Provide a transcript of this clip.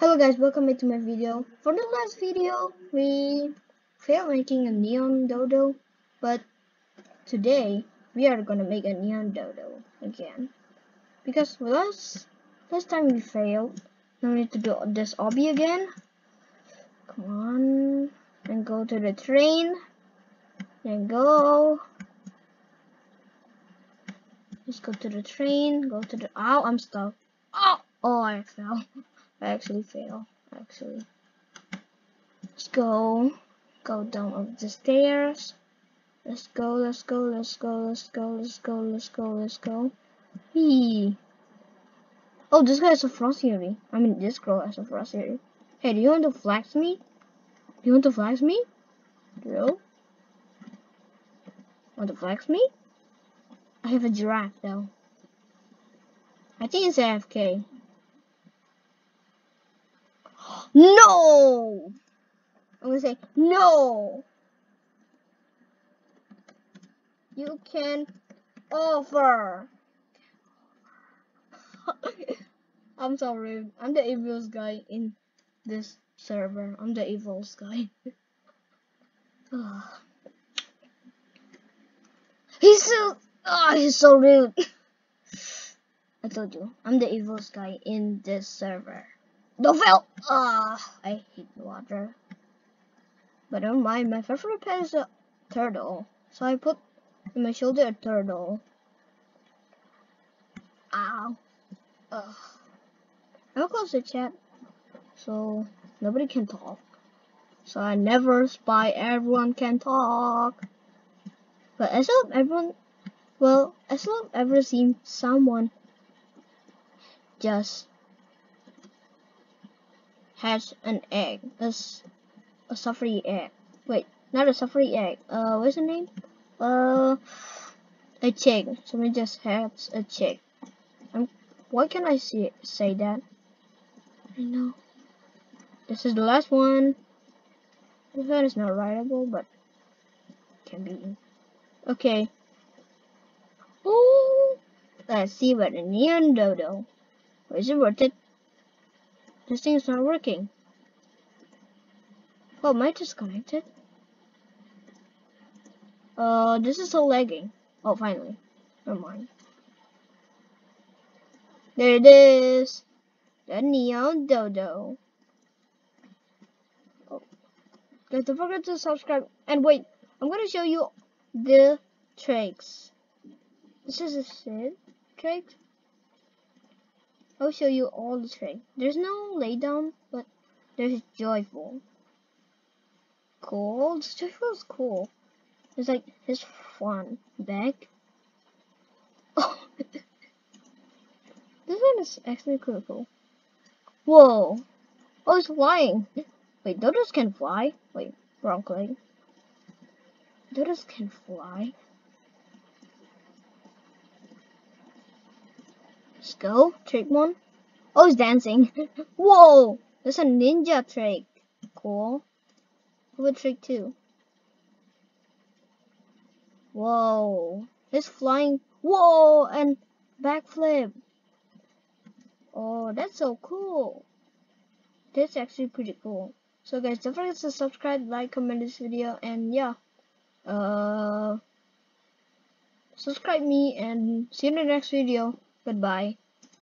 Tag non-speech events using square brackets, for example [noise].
Hello guys, welcome back to my video. For the last video, we failed making a neon dodo, but today we are gonna make a neon dodo again. Because last last time we failed, now we need to do this obby again. Come on, and go to the train, and go. Just go to the train, go to the. Ow, I'm stuck. Oh, oh, I fell. [laughs] I actually fail. Actually, let's go. Go down up the stairs. Let's go. Let's go. Let's go. Let's go. Let's go. Let's go. Let's go. Hee. Oh, this guy has a Frost Fury. I mean, this girl has a Frost Fury. Hey, do you want to flax me? Do you want to flax me? Bro? Want to flex me? I have a giraffe though. I think it's AFK. No! I'm gonna say no! You can offer. [laughs] I'm so rude. I'm the evilest guy in this server. I'm the evilest guy. [sighs] he's so oh, he's so rude. [laughs] I told you, I'm the evilest guy in this server. Don't fail! Ah, I hate water. But don't mind, my favorite pet is a turtle. So I put in my shoulder a turtle. Ow. Ugh. I'm close to chat, so nobody can talk. So I never spy everyone can talk. But I still everyone, well, as I still ever seen someone just has an egg. A, a suffering egg. Wait, not a suffering egg. Uh, what's the name? Uh, a chick. Someone just has a chick. Um, why can I see say that? I know. This is the last one. One is not writable, but can be. Okay. Ooh. Let's see what the neon dodo. Is it worth it? This thing is not working. Oh, am I disconnected? Uh, this is so lagging. Oh, finally. Never mind. There it is. The neon dodo. Oh. Guys, don't forget to subscribe. And wait, I'm gonna show you the tricks. This is a Sid trick. I'll show you all the tricks. There's no laydown, but there's joyful. Cool. This joyful is cool. It's like his fun bag. Oh, [laughs] this one is actually pretty cool. Whoa! Oh, it's flying. Wait, dodos can fly. Wait, wrong click. Dodos can fly. Go. Trick one. Oh, he's dancing. [laughs] Whoa! That's a ninja trick. Cool. What trick two? Whoa. He's flying. Whoa! And backflip. Oh, that's so cool. That's actually pretty cool. So guys, don't forget to subscribe, like, comment this video, and yeah. Uh, subscribe me and see you in the next video. Goodbye.